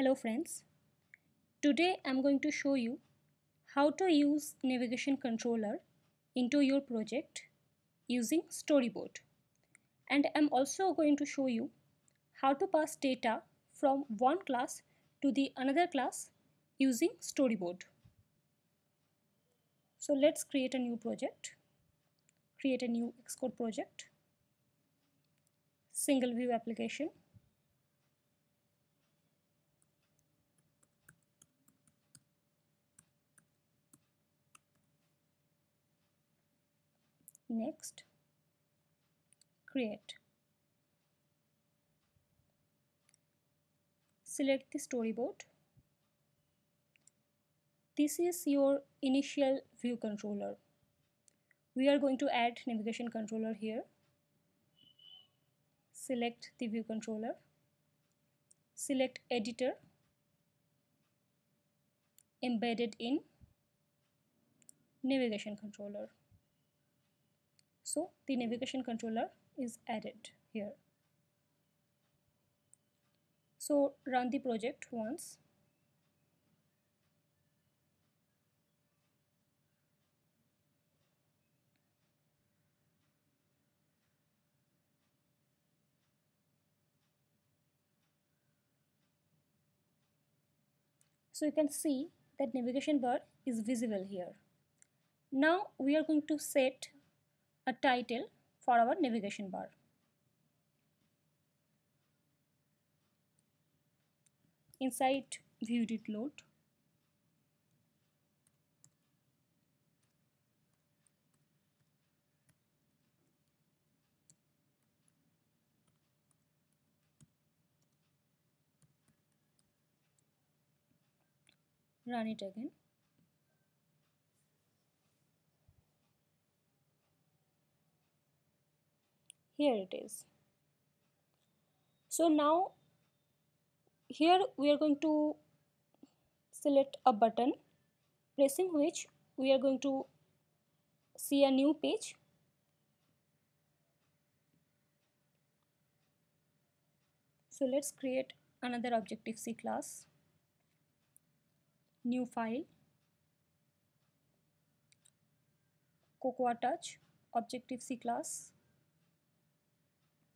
Hello friends. Today I'm going to show you how to use navigation controller into your project using storyboard. And I'm also going to show you how to pass data from one class to the another class using storyboard. So let's create a new project. Create a new Xcode project. Single view application next create. Select the storyboard. This is your initial view controller. We are going to add navigation controller here. Select the view controller. Select editor. Embedded in navigation controller so the navigation controller is added here. So run the project once. So you can see that navigation bar is visible here. Now we are going to set a title for our navigation bar. Inside view did load. Run it again. Here it is. So now here we are going to select a button pressing which we are going to see a new page. So let's create another Objective-C class. New file. Cocoa Touch Objective-C class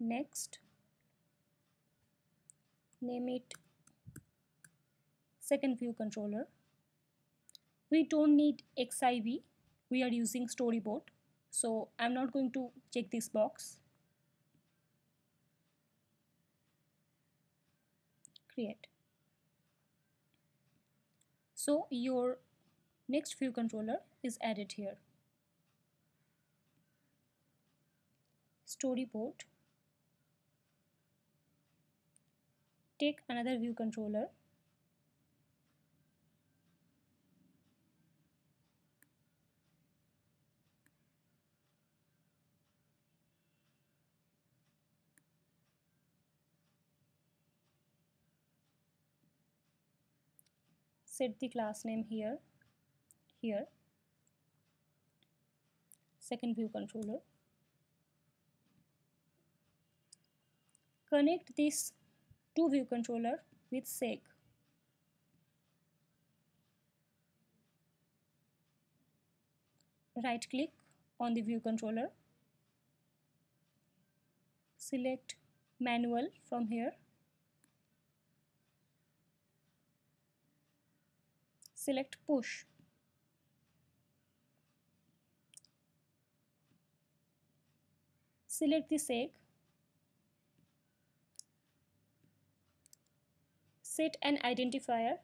next name it. Second view controller. We don't need xib we are using storyboard. So i'm not going to check this box. Create. So your next view controller is added here. Storyboard take another view controller. Set the class name here here. Second view controller. Connect this to view controller with segue. Right click on the view controller. Select manual from here. Select push. Select the segue set an identifier.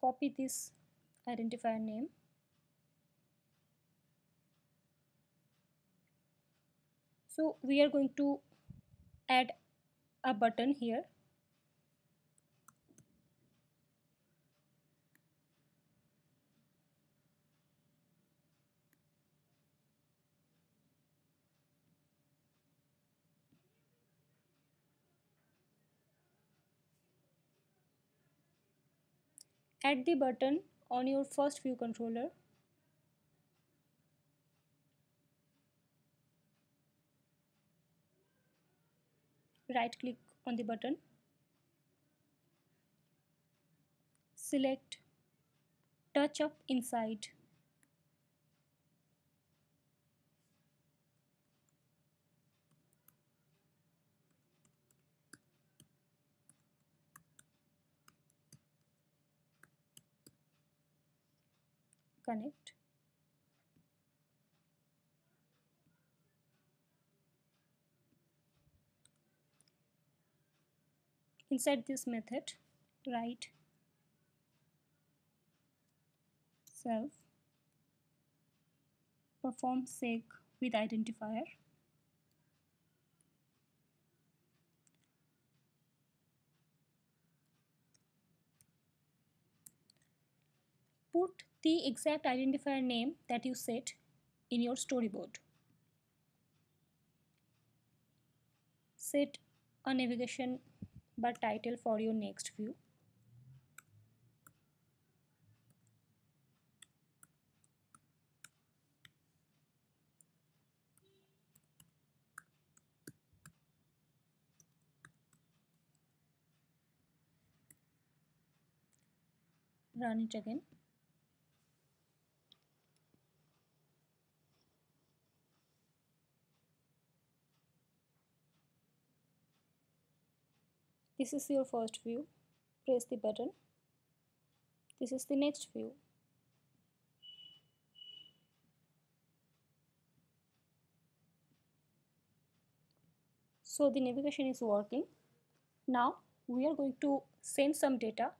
Copy this identifier name. So we are going to add a button here add the button on your first view controller. Right click on the button. Select touch up inside connect. Inside this method write self perform segue with identifier put the exact identifier name that you set in your storyboard. Set a navigation bar title for your next view. Run it again. This is your first view. Press the button. This is the next view. So the navigation is working. Now we are going to send some data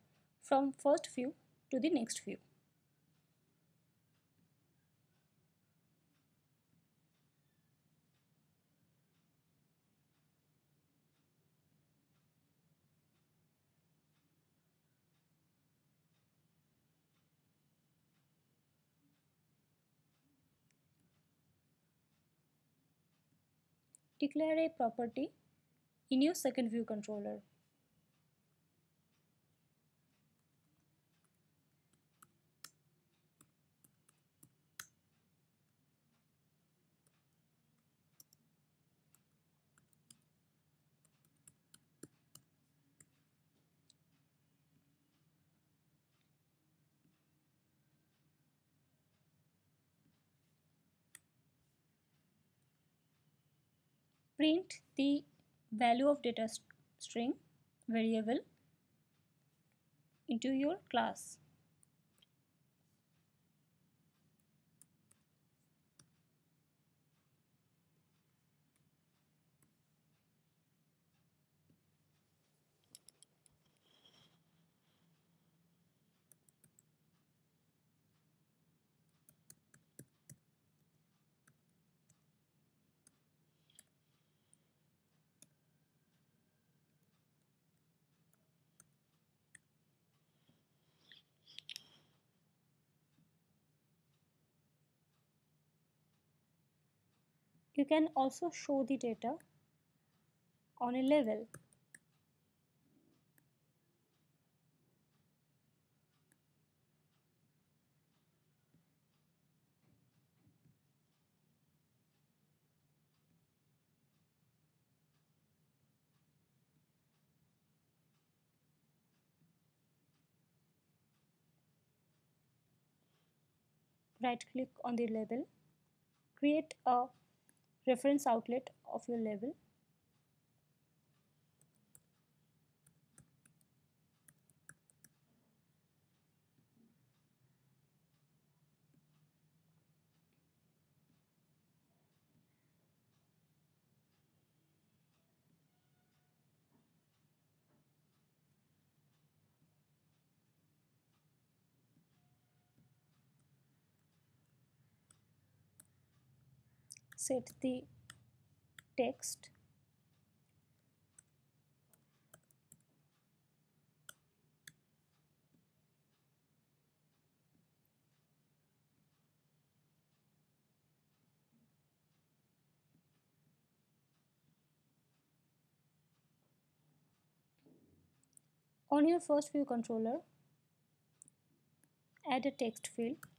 from first view to the next view. Declare a property in your second view controller. Print the value of data string variable into your class. You can also show the data on a label. right click on the label create a reference outlet of your label set the text. On your first view controller add a text field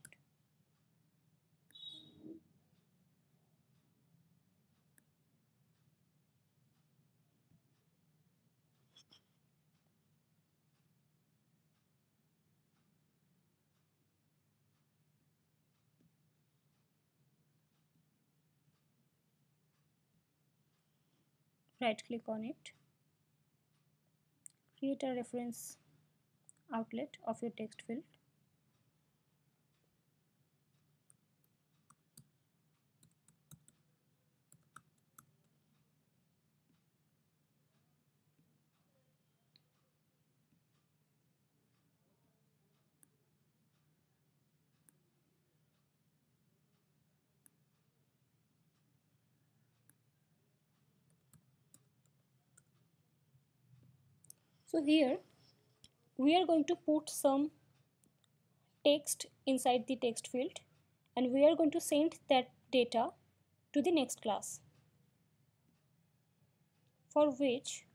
right click on it. Create a reference outlet of your text field So here we are going to put some text inside the text field and we are going to send that data to the next class for which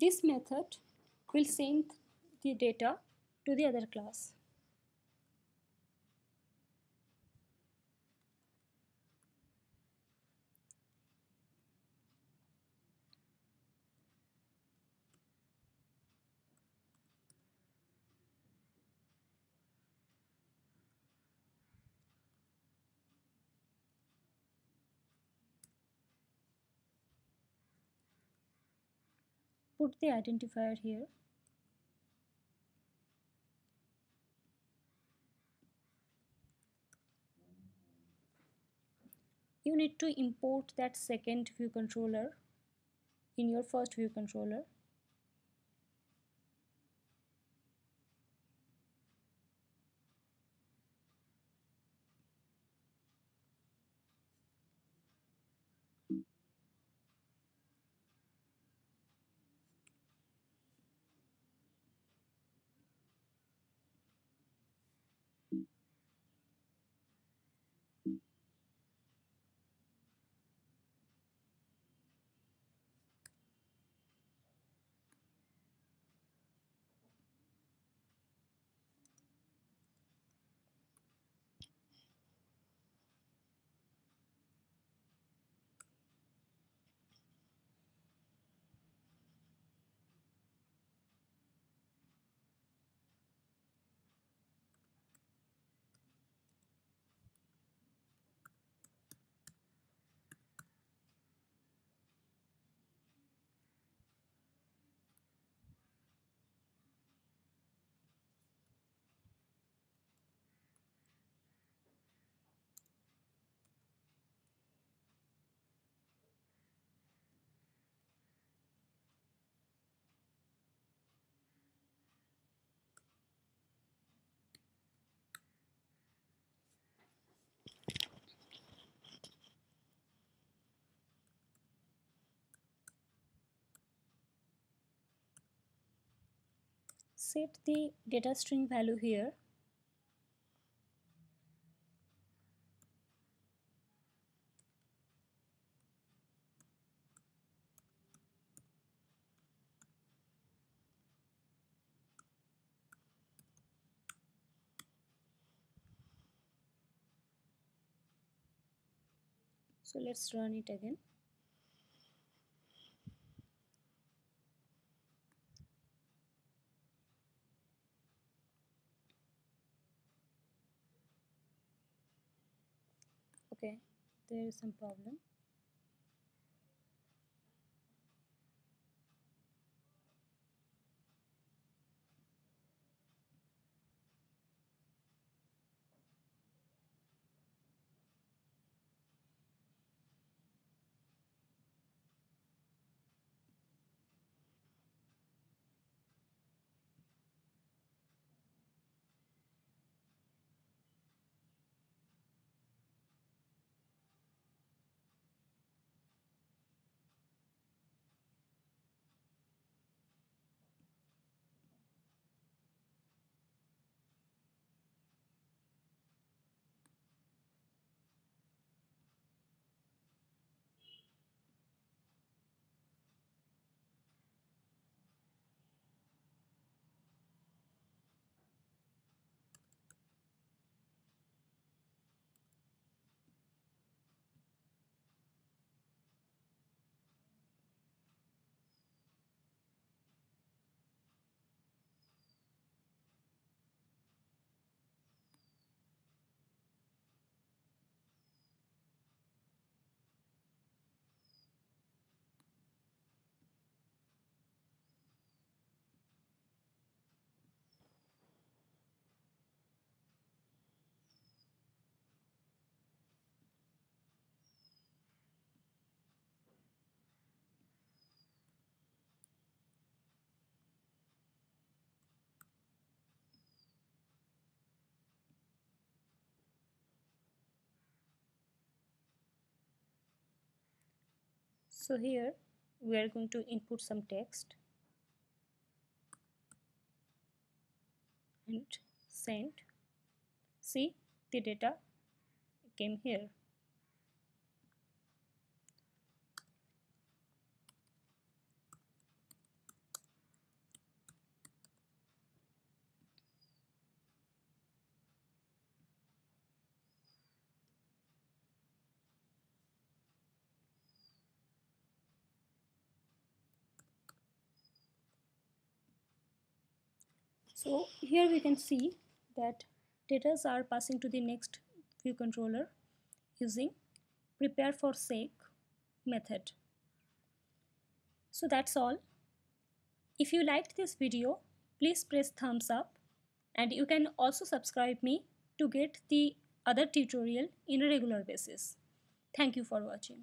This method will send the data to the other class. Put the identifier here. You need to import that second view controller in your first view controller set the data string value here. So let's run it again there is some problem so here we are going to input some text. And send. See the data came here So here we can see that data are passing to the next view controller using prepare for segue method. So that's all. If you liked this video, please press thumbs up and you can also subscribe me to get the other tutorial in a regular basis. Thank you for watching.